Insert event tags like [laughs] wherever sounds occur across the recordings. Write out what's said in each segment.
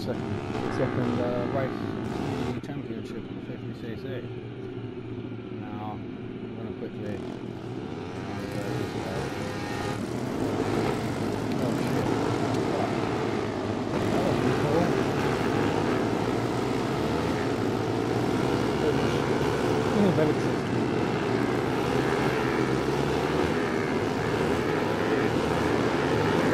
second, second uh, race in the championship of 50cc. Now, I'm going to quickly. Oh.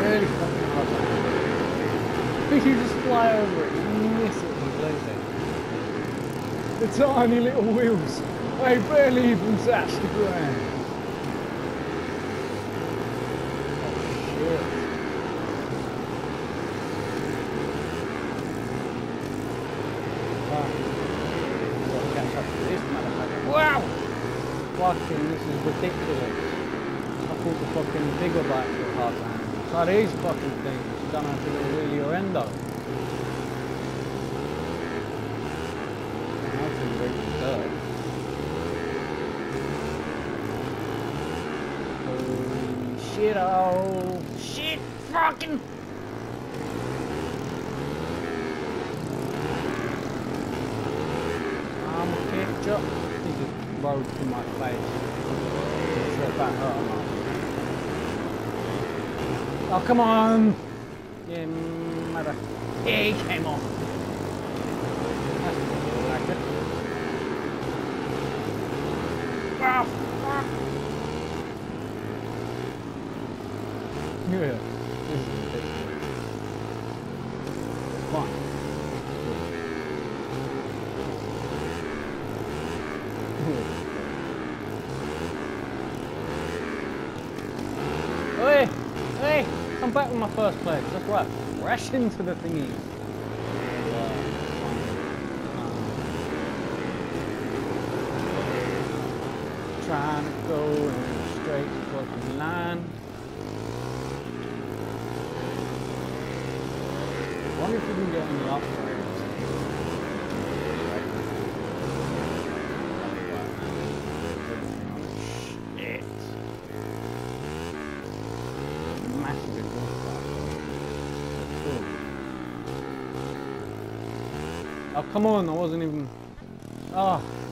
That fucking hard. If you fly over it, miss it completely. The tiny little wheels, they barely even touch the ground. Oh shit. Fucking, this is ridiculous. I thought the fucking bigger bikes were hard to handle. So these fucking things, don't have to do a wheelie endo. Holy shit, oh shit, fucking! I'm a picture. He just rode through my face. Hurt him up. Oh, come on! Yeah, mother. Yeah, he came off. That's not like it. Ah, fuck! Yeah. Hey! Hey! Come back with my first place. That's right. Crash into the thingy. Uh, Trying to go in a straight fucking line. Wonder if we can get any. Shit. Massive exhaust. Oh, come on, I wasn't even. Oh.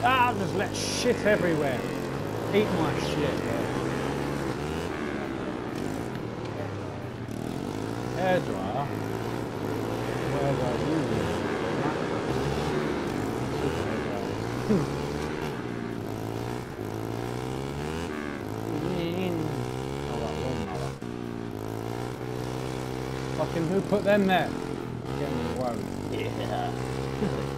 Ah, just let shit everywhere. Eat my shit. Hair. Where that lawnmower. Fucking who put them there? Get me worried. Yeah. [laughs]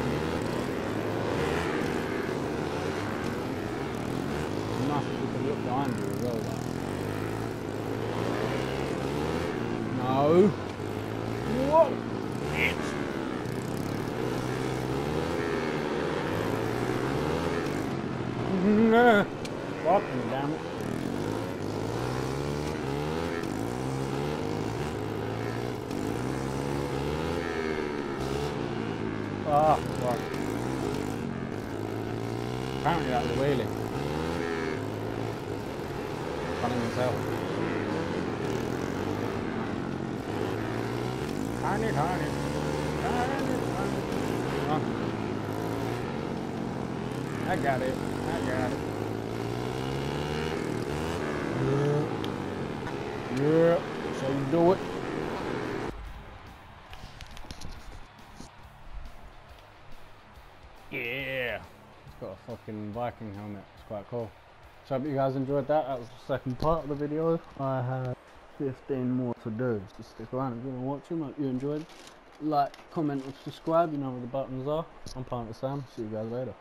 Ah, fuck. Apparently that was a wheelie. Can't even tell. Oh. I got it. I got it. Yeah. Yeah. So you do it. Yeah. It's got a fucking Viking helmet. It's quite cool. So I hope you guys enjoyed that. That was the second part of the video. I have 15 more to do. So stick around if you want to watch them. Hope you enjoyed. Like, comment, and subscribe. You know where the buttons are. I'm Planet Sam. See you guys later.